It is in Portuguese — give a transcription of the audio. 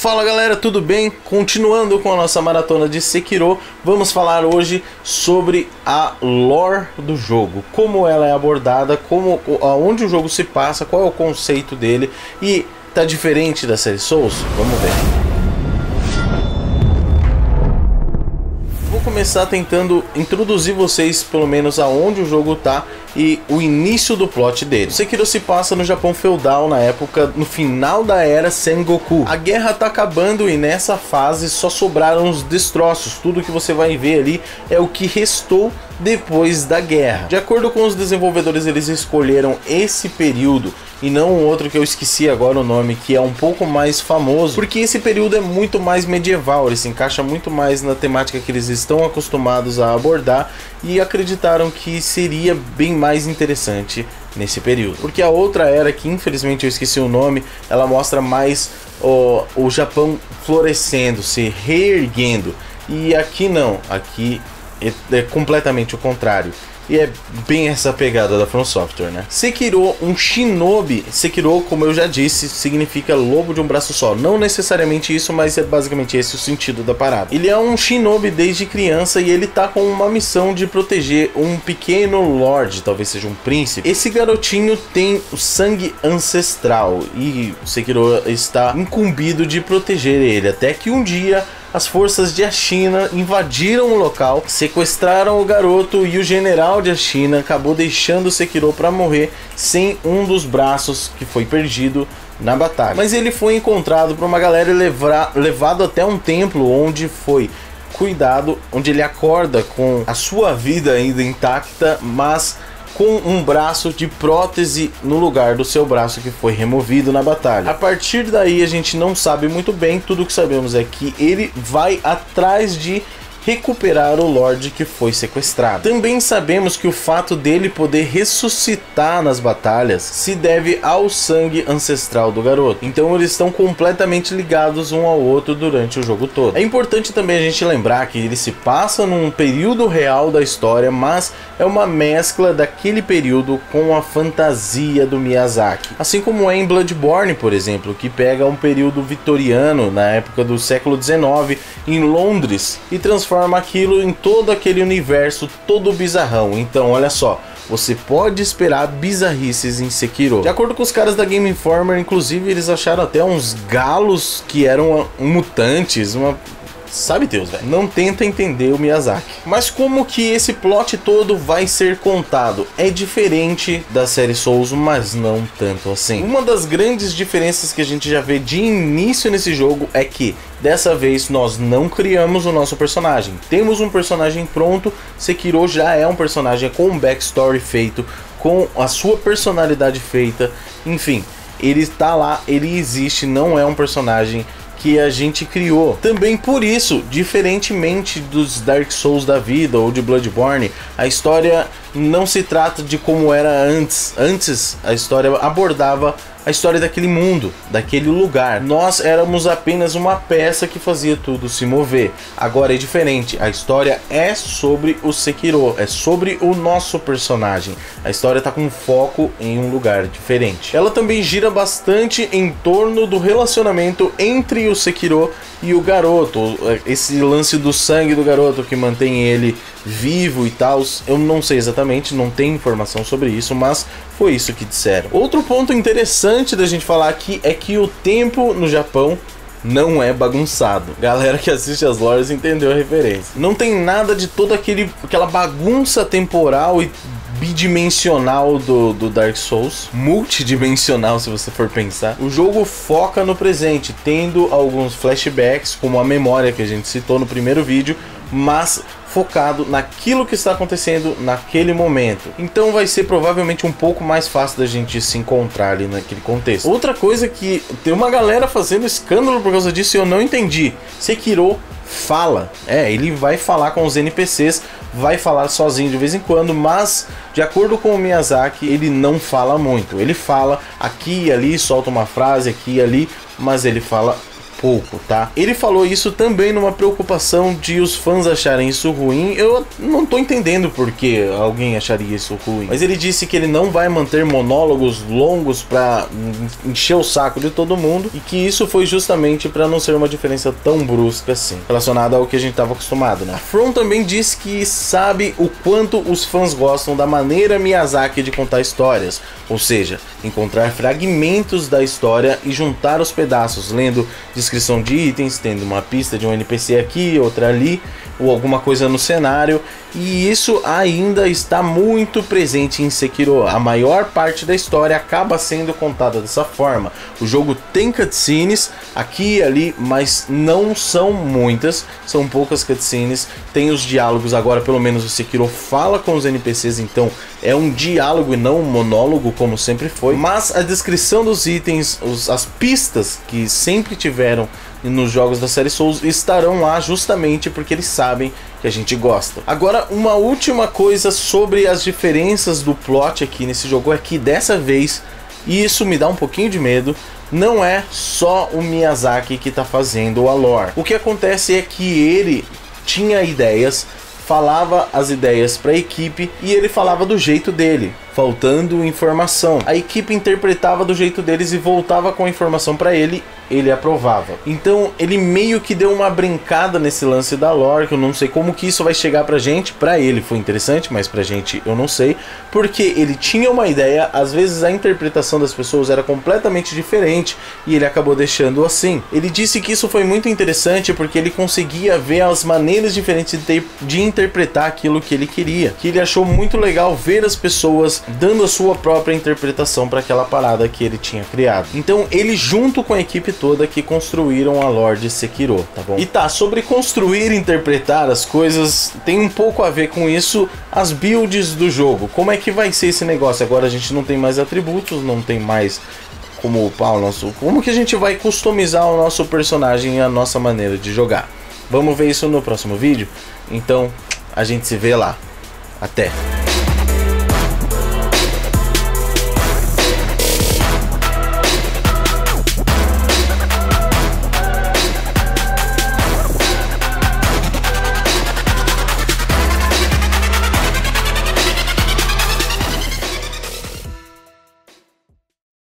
Fala galera, tudo bem? Continuando com a nossa maratona de Sekiro, vamos falar hoje sobre a lore do jogo, como ela é abordada, como aonde o jogo se passa, qual é o conceito dele e tá diferente da série Souls? Vamos ver. começar tentando introduzir vocês, pelo menos, aonde o jogo tá e o início do plot dele. Sekiro se passa no Japão feudal na época, no final da era Sengoku. A guerra tá acabando e nessa fase só sobraram os destroços. Tudo que você vai ver ali é o que restou depois da guerra. De acordo com os desenvolvedores, eles escolheram esse período e não outro que eu esqueci agora o nome, que é um pouco mais famoso, porque esse período é muito mais medieval, ele se encaixa muito mais na temática que eles estão acostumados a abordar e acreditaram que seria bem mais interessante nesse período. Porque a outra era, que infelizmente eu esqueci o nome, ela mostra mais o, Japão florescendo, se reerguendo. E aqui não, aqui é, é completamente o contrário. E é bem essa pegada da From Software, né? Sekiro, um shinobi. Sekiro, como eu já disse, significa lobo de um braço só. Não necessariamente isso, mas é basicamente esse o sentido da parada. Ele é um shinobi desde criança e ele tá com uma missão de proteger um pequeno lord, talvez seja um príncipe. Esse garotinho tem o sangue ancestral e Sekiro está incumbido de proteger ele até que um dia as forças de China invadiram o local, sequestraram o garoto e o general de China acabou deixando Sekiro para morrer sem um dos braços que foi perdido na batalha. Mas ele foi encontrado por uma galera e levado até um templo onde foi cuidado, onde ele acorda com a sua vida ainda intacta, mas com um braço de prótese no lugar do seu braço que foi removido na batalha. A partir daí a gente não sabe muito bem, tudo que sabemos é que ele vai atrás de recuperar o Lorde que foi sequestrado. Também sabemos que o fato dele poder ressuscitar nas batalhas se deve ao sangue ancestral do garoto. Então eles estão completamente ligados um ao outro durante o jogo todo. É importante também a gente lembrar que ele se passa num período real da história, mas é uma mescla daquele período com a fantasia do Miyazaki. Assim como é em Bloodborne, por exemplo, que pega um período vitoriano na época do século XIX em Londres e transforma transforma aquilo em todo aquele universo todo bizarrão. Então, olha só, você pode esperar bizarrices em Sekiro. De acordo com os caras da Game Informer, inclusive eles acharam até uns galos que eram mutantes, uma Sabe Deus, velho. Não tenta entender o Miyazaki. Mas como que esse plot todo vai ser contado? É diferente da série Souls, mas não tanto assim. Uma das grandes diferenças que a gente já vê de início nesse jogo é que dessa vez nós não criamos o nosso personagem. Temos um personagem pronto, Sekiro já é um personagem com um backstory feito, com a sua personalidade feita, enfim, ele está lá, ele existe, não é um personagem que a gente criou. Também por isso, diferentemente dos Dark Souls da vida ou de Bloodborne, a história não se trata de como era antes. Antes, a história abordava a história daquele mundo, daquele lugar. Nós éramos apenas uma peça que fazia tudo se mover. Agora é diferente. A história é sobre o Sekiro, é sobre o nosso personagem. A história está com foco em um lugar diferente. Ela também gira bastante em torno do relacionamento entre o Sekiro e o garoto. Esse lance do sangue do garoto que mantém ele vivo e tal. Eu não sei exatamente, não tem informação sobre isso, mas foi isso que disseram. Outro ponto interessante da gente falar aqui é que o tempo no Japão não é bagunçado. Galera que assiste as lores entendeu a referência. Não tem nada de toda aquele, aquela bagunça temporal e bidimensional do, do Dark Souls, multidimensional se você for pensar. O jogo foca no presente, tendo alguns flashbacks, como a memória que a gente citou no primeiro vídeo, mas focado naquilo que está acontecendo naquele momento. Então vai ser provavelmente um pouco mais fácil da gente se encontrar ali naquele contexto. Outra coisa que tem uma galera fazendo escândalo por causa disso e eu não entendi. Sekiro fala. É, ele vai falar com os NPCs, vai falar sozinho de vez em quando, mas de acordo com o Miyazaki, ele não fala muito. Ele fala aqui e ali, solta uma frase aqui e ali, mas ele fala pouco, tá? Ele falou isso também numa preocupação de os fãs acharem isso ruim. Eu não tô entendendo por que alguém acharia isso ruim. Mas ele disse que ele não vai manter monólogos longos para encher o saco de todo mundo e que isso foi justamente para não ser uma diferença tão brusca assim, relacionada ao que a gente estava acostumado, né? From também disse que sabe o quanto os fãs gostam da maneira Miyazaki de contar histórias, ou seja, encontrar fragmentos da história e juntar os pedaços, lendo descrição de itens, tendo uma pista de um NPC aqui, outra ali, ou alguma coisa no cenário, e isso ainda está muito presente em Sekiro. A maior parte da história acaba sendo contada dessa forma. O jogo tem cutscenes aqui e ali, mas não são muitas, são poucas cutscenes. Tem os diálogos agora, pelo menos o Sekiro fala com os NPCs, então é um diálogo e não um monólogo como sempre foi. Mas a descrição dos itens, os, as pistas que sempre tiveram nos jogos da série Souls estarão lá justamente porque eles sabem que a gente gosta. Agora, uma última coisa sobre as diferenças do plot aqui nesse jogo é que dessa vez, e isso me dá um pouquinho de medo, não é só o Miyazaki que está fazendo a lore. O que acontece é que ele tinha ideias, falava as ideias para a equipe e ele falava do jeito dele faltando informação. A equipe interpretava do jeito deles e voltava com a informação para ele, ele aprovava. Então ele meio que deu uma brincada nesse lance da lore, que eu não sei como que isso vai chegar pra gente. Pra ele foi interessante, mas pra gente eu não sei, porque ele tinha uma ideia, às vezes a interpretação das pessoas era completamente diferente e ele acabou deixando assim. Ele disse que isso foi muito interessante porque ele conseguia ver as maneiras diferentes de, de interpretar aquilo que ele queria. Que ele achou muito legal ver as pessoas dando a sua própria interpretação para aquela parada que ele tinha criado. Então, ele junto com a equipe toda que construíram a Lorde Sekiro, tá bom? E tá, sobre construir e interpretar as coisas, tem um pouco a ver com isso as builds do jogo. Como é que vai ser esse negócio? Agora a gente não tem mais atributos, não tem mais como upar o nosso. Como que a gente vai customizar o nosso personagem e a nossa maneira de jogar? Vamos ver isso no próximo vídeo? Então, a gente se vê lá. Até!